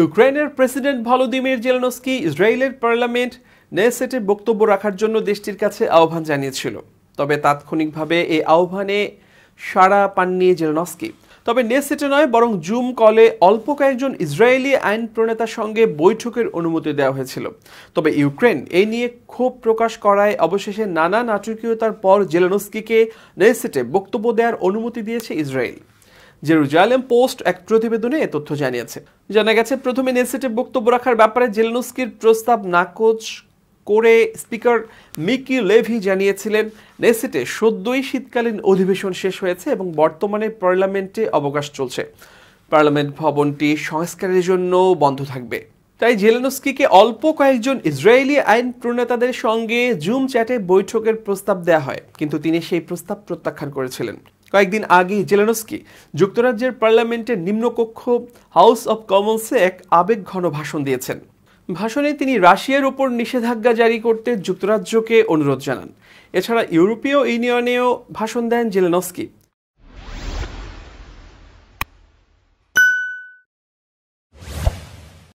ইউক্রেনের president Volodymyr Zelensky ইসরায়েলের parliament নেসেটে বক্তব্য রাখার জন্য দেশটির কাছে আহ্বান জানিয়েছিল। তবে তাৎক্ষণিকভাবে এই আহ্বানে সাড়া পাননি জেলনস্কি। তবে নেসেটে নয়, বরং জুম কলে অল্প কয়েকজন ইসরায়েলি আইন প্রণেতার সঙ্গে বৈঠকের অনুমতি দেওয়া হয়েছিল। তবে ইউক্রেন এই নিয়ে ক্ষোভ প্রকাশ করায় অবশেষে নানা নাটকীয়তার পর জেলনস্কিকে নেসেটে বক্তব্য দেওয়ার অনুমতি দিয়েছে ইসরায়েল। জেরুজালেম পোস্ট এক প্রতিবেদনে এ তথ্য জানিয়েছে। জানা গেছে, প্রথমে নেসেটে বক্তব্য রাখার ব্যাপারে জেলেনস্কির প্রস্তাব নাকচ করে স্পিকার মিকি লেভি জানিয়েছিলেন, নেসেটে সদ্যই শীতকালীন অধিবেশন শেষ হয়েছে এবং বর্তমানে পার্লামেন্টে অবকাশ চলছে। পার্লামেন্ট ভবনটি সংস্কারের জন্য বন্ধ থাকবে। তাই জেলেনস্কিকে অল্প কয়েকজন ইসরায়েলি আইন প্রণেতাদের সঙ্গে জুম চ্যাটে বৈঠকের প্রস্তাব দেওয়া হয়, কিন্তু তিনি সেই প্রস্তাব প্রত্যাখ্যান করেছিলেন। কয়েকদিন আগেই জেলেনস্কি যুক্তরাজ্যের পার্লামেন্টের নিম্নকক্ষ হাউস অব কমন্সে এক আবেগঘন ভাষণ দিয়েছেন। ভাষণে তিনি রাশিয়ার উপর নিষেধাজ্ঞা জারি করতে যুক্তরাজ্যকে অনুরোধ জানান। এছাড়া ইউরোপীয় ইউনিয়নেও ভাষণ দেন জেলেনস্কি।